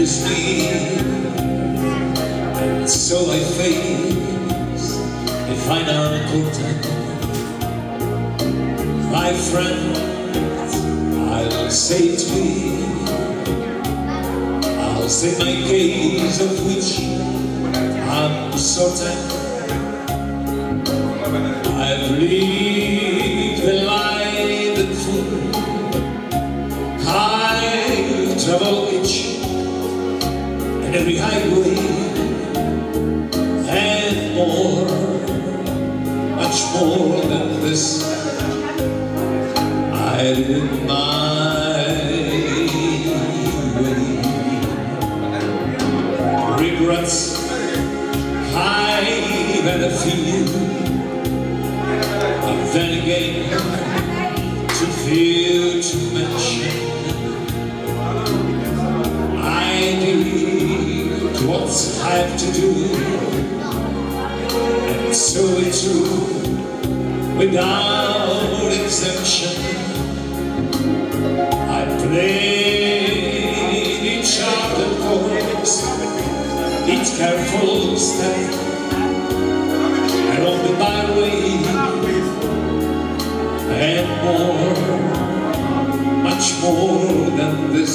me. So I face the final curtain. My friend, I'll say to me, I'll say my case of which I'm certain. I've lived a life that full. I've traveled each every highway and more, much more than this. I did my way. Regrets, I've had a few. But then again, to feel to mention, have to do, and so it's true, without exemption. I played each charted course, each careful step along the byway and more, much more than this.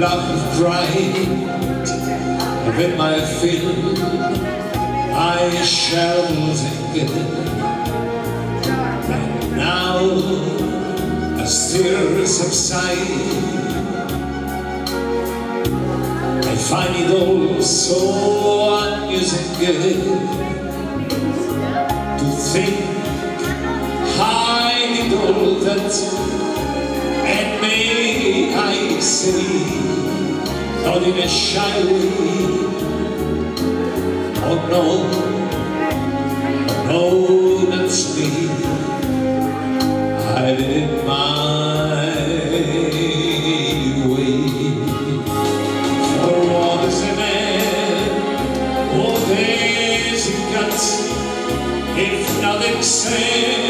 Cried, I've been my fill. I shall think and now as tears subside I find it all so amusing to think I did all that and may I say not in a shy way Oh no, oh no, that's me. I did it my way. For what is a man? What is he got? If not except